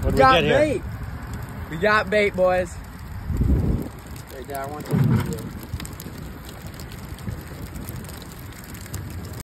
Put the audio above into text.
What did we got get here? We got bait, boys. Hey, Dad, I want this video.